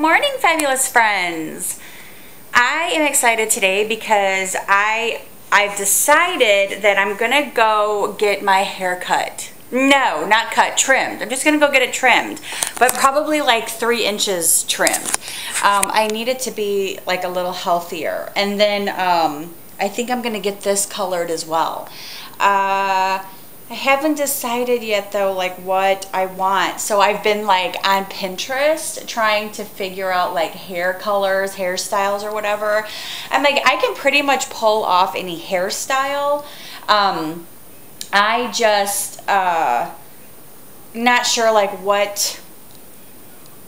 morning, fabulous friends. I am excited today because I I've decided that I'm gonna go get my hair cut. No, not cut, trimmed. I'm just gonna go get it trimmed, but probably like three inches trimmed. Um, I need it to be like a little healthier. And then um, I think I'm gonna get this colored as well. Uh, I haven't decided yet though like what I want. So I've been like on Pinterest trying to figure out like hair colors, hairstyles or whatever. I'm like I can pretty much pull off any hairstyle. Um, I just uh, not sure like what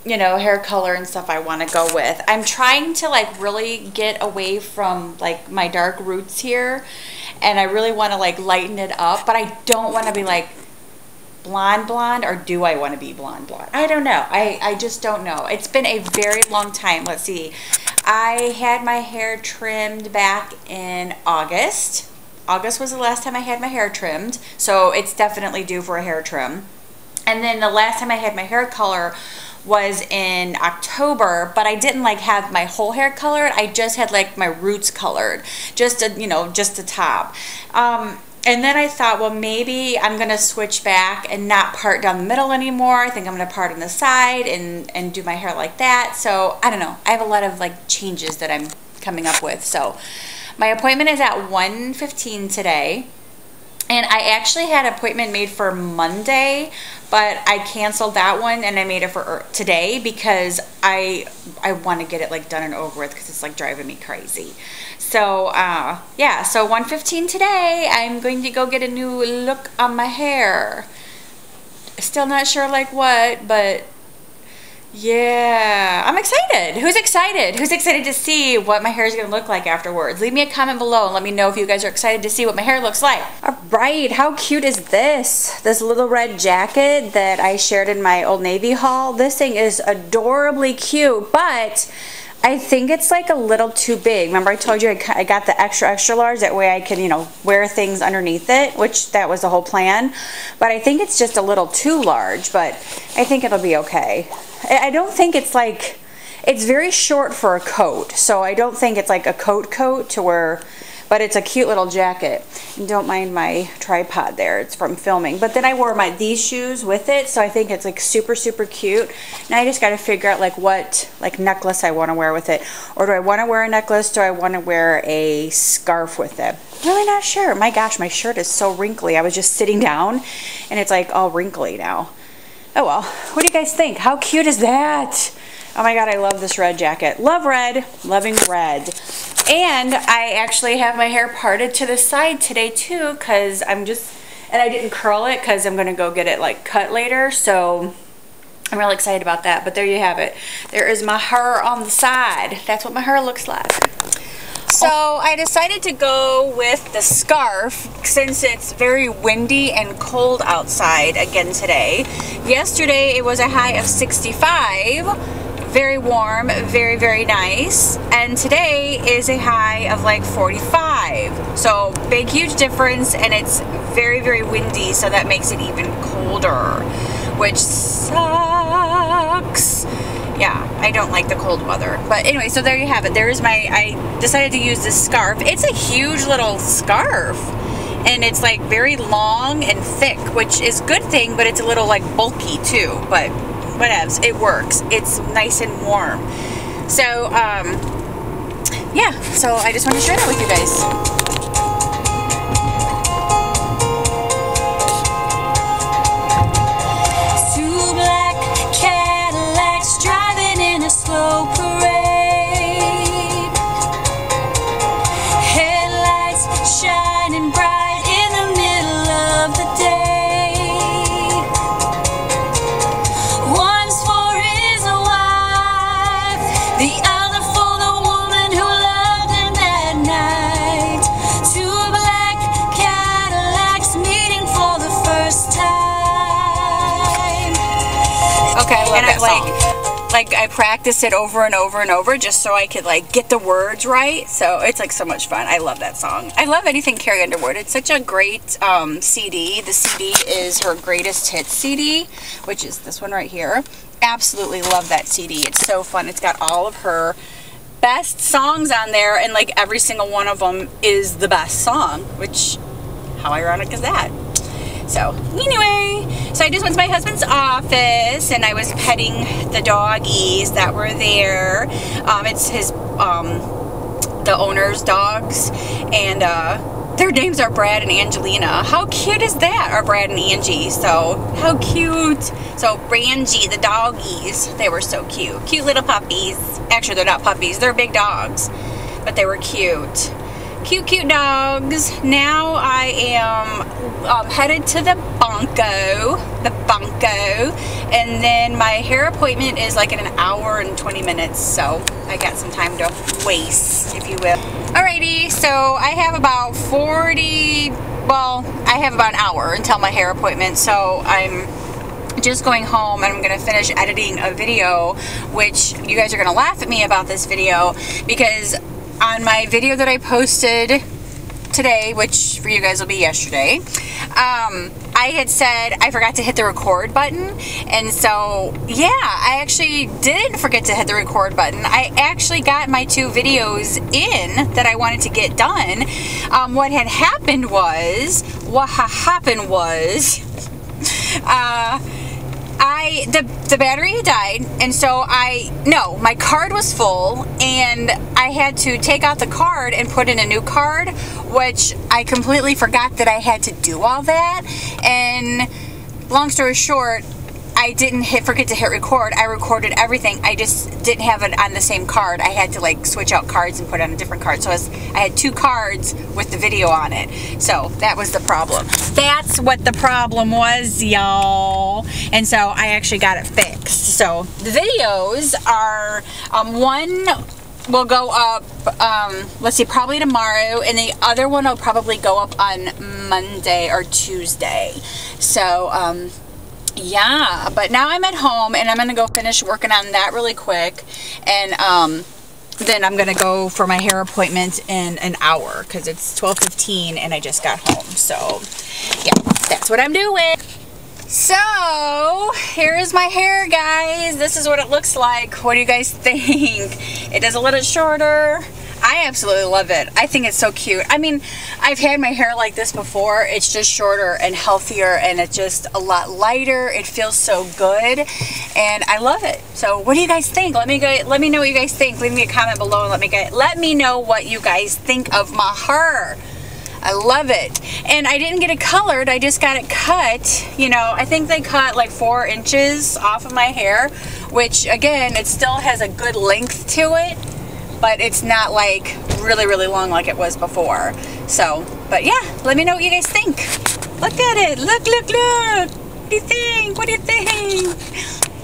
you know hair color and stuff I want to go with. I'm trying to like really get away from like my dark roots here and I really want to like lighten it up, but I don't want to be like blonde blonde or do I want to be blonde blonde? I don't know. I, I just don't know. It's been a very long time. Let's see. I had my hair trimmed back in August. August was the last time I had my hair trimmed, so it's definitely due for a hair trim. And then the last time I had my hair color was in October, but I didn't like have my whole hair colored. I just had like my roots colored, just a, you know, just the top. Um, and then I thought, well, maybe I'm going to switch back and not part down the middle anymore. I think I'm going to part on the side and, and do my hair like that. So I don't know. I have a lot of like changes that I'm coming up with. So my appointment is at 1.15 today. And I actually had an appointment made for Monday, but I canceled that one and I made it for er, today because I I want to get it like done and over with because it's like driving me crazy. So uh, yeah, so 1:15 today. I'm going to go get a new look on my hair. Still not sure like what, but yeah, I'm excited. Who's excited? Who's excited to see what my hair is going to look like afterwards? Leave me a comment below and let me know if you guys are excited to see what my hair looks like. All right, how cute is this? This little red jacket that I shared in my Old Navy haul. This thing is adorably cute, but I think it's like a little too big. Remember I told you I got the extra, extra large. That way I can, you know, wear things underneath it, which that was the whole plan. But I think it's just a little too large, but I think it'll be okay. I don't think it's like, it's very short for a coat. So I don't think it's like a coat coat to where but it's a cute little jacket. And don't mind my tripod there, it's from filming. But then I wore my these shoes with it, so I think it's like super, super cute. Now I just gotta figure out like what like necklace I wanna wear with it. Or do I wanna wear a necklace, do I wanna wear a scarf with it? Really not sure. My gosh, my shirt is so wrinkly. I was just sitting down and it's like all wrinkly now. Oh well, what do you guys think? How cute is that? Oh my god, I love this red jacket. Love red, loving red. And I actually have my hair parted to the side today too because I'm just, and I didn't curl it because I'm going to go get it like cut later. So I'm really excited about that. But there you have it. There is my hair on the side. That's what my hair looks like. So I decided to go with the scarf since it's very windy and cold outside again today. Yesterday it was a high of 65 very warm, very, very nice. And today is a high of like 45. So big, huge difference and it's very, very windy. So that makes it even colder, which sucks. Yeah, I don't like the cold weather. But anyway, so there you have it. There is my, I decided to use this scarf. It's a huge little scarf and it's like very long and thick, which is good thing, but it's a little like bulky too. But whatevs. It works. It's nice and warm. So, um, yeah. So I just wanted to share that with you guys. And I like like I practiced it over and over and over just so I could like get the words right. So it's like so much fun. I love that song. I love anything Carrie Underwood. It's such a great um, CD. The CD is her greatest hits CD, which is this one right here. absolutely love that CD. It's so fun. It's got all of her best songs on there and like every single one of them is the best song, which how ironic is that? So anyway, so I just went to my husband's office and I was petting the doggies that were there. Um, it's his, um, the owner's dogs and uh, their names are Brad and Angelina. How cute is that? Or Brad and Angie. So how cute. So Rangie, the doggies, they were so cute. Cute little puppies. Actually, they're not puppies. They're big dogs. But they were cute cute, cute dogs. Now I am um, headed to the Banco, the Banco, and then my hair appointment is like in an hour and 20 minutes, so I got some time to waste, if you will. Alrighty, so I have about 40, well, I have about an hour until my hair appointment, so I'm just going home and I'm going to finish editing a video which you guys are going to laugh at me about this video because on my video that I posted today, which for you guys will be yesterday, um, I had said I forgot to hit the record button. And so, yeah, I actually didn't forget to hit the record button. I actually got my two videos in that I wanted to get done. Um, what had happened was, what ha happened was, uh, I the the battery died, and so I no, my card was full, and I had to take out the card and put in a new card, which I completely forgot that I had to do all that. And long story short, I didn't hit forget to hit record. I recorded everything. I just didn't have it on the same card. I had to like switch out cards and put on a different card. So I, was, I had two cards with the video on it. So that was the problem. That's what the problem was, y'all. And so I actually got it fixed. So the videos are um, one will go up um, let's see probably tomorrow and the other one will probably go up on Monday or Tuesday so um, yeah, but now I'm at home and I'm going to go finish working on that really quick. And um, then I'm going to go for my hair appointment in an hour because it's 12.15 and I just got home. So, yeah, that's what I'm doing. So, here is my hair, guys. This is what it looks like. What do you guys think? It is a little shorter. I absolutely love it. I think it's so cute. I mean, I've had my hair like this before. It's just shorter and healthier and it's just a lot lighter. It feels so good and I love it. So what do you guys think? Let me go, let me know what you guys think. Leave me a comment below and let me get let me know what you guys think of my hair. I love it. And I didn't get it colored, I just got it cut. You know, I think they cut like four inches off of my hair, which again, it still has a good length to it but it's not like really, really long like it was before. So, but yeah, let me know what you guys think. Look at it. Look, look, look. What do you think? What do you think?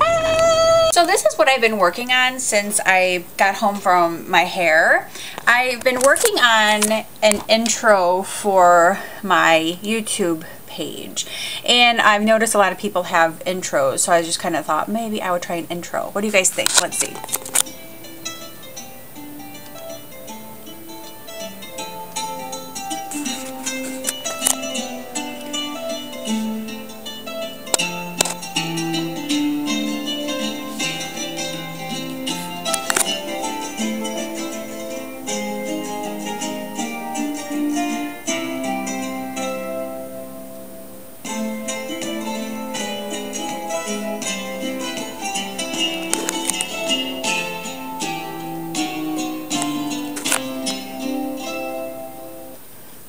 Ah! So this is what I've been working on since I got home from my hair. I've been working on an intro for my YouTube page. And I've noticed a lot of people have intros, so I just kind of thought maybe I would try an intro. What do you guys think? Let's see.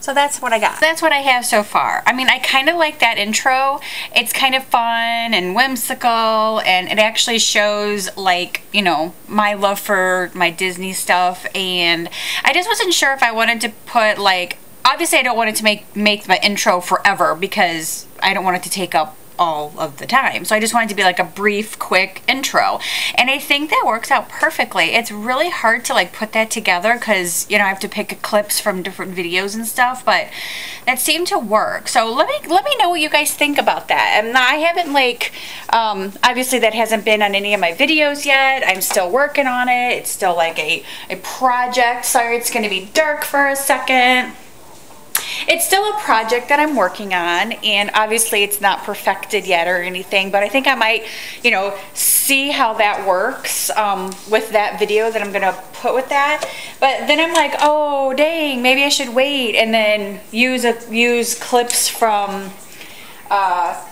So that's what I got. That's what I have so far. I mean, I kind of like that intro. It's kind of fun and whimsical and it actually shows like, you know, my love for my Disney stuff and I just wasn't sure if I wanted to put like obviously I don't want it to make make my intro forever because I don't want it to take up all of the time. So I just wanted to be like a brief, quick intro. And I think that works out perfectly. It's really hard to like put that together because, you know, I have to pick clips from different videos and stuff, but that seemed to work. So let me let me know what you guys think about that. And I haven't like, um, obviously that hasn't been on any of my videos yet. I'm still working on it. It's still like a, a project. Sorry, it's going to be dark for a second. It's still a project that I'm working on and obviously it's not perfected yet or anything, but I think I might, you know, see how that works um, with that video that I'm gonna put with that. But then I'm like, oh dang, maybe I should wait and then use a use clips from uh,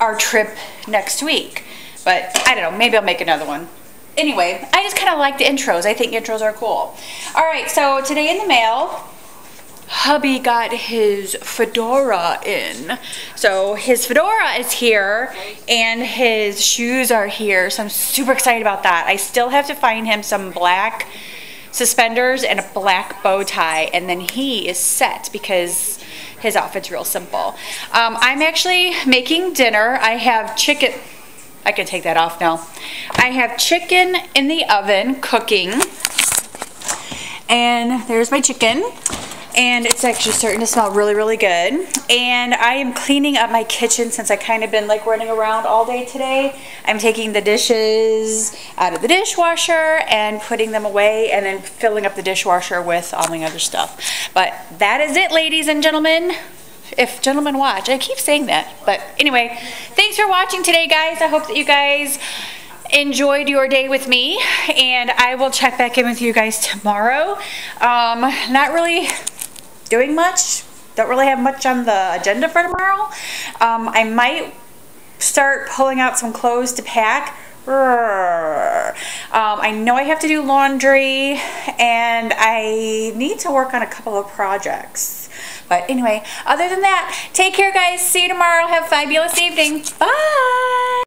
our trip next week. But I don't know, maybe I'll make another one anyway, I just kind of like the intros. I think intros are cool. All right, so today in the mail, hubby got his fedora in. So his fedora is here and his shoes are here. So I'm super excited about that. I still have to find him some black suspenders and a black bow tie and then he is set because his outfit's real simple. Um, I'm actually making dinner. I have chicken I can take that off now. I have chicken in the oven cooking. And there's my chicken. And it's actually starting to smell really, really good. And I am cleaning up my kitchen since I kind of been like running around all day today. I'm taking the dishes out of the dishwasher and putting them away and then filling up the dishwasher with all my other stuff. But that is it, ladies and gentlemen if gentlemen watch. I keep saying that. But anyway, thanks for watching today, guys. I hope that you guys enjoyed your day with me and I will check back in with you guys tomorrow. Um, not really doing much. Don't really have much on the agenda for tomorrow. Um, I might start pulling out some clothes to pack. Um, I know I have to do laundry and I need to work on a couple of projects. But anyway, other than that, take care, guys. See you tomorrow. Have a fabulous evening. Bye.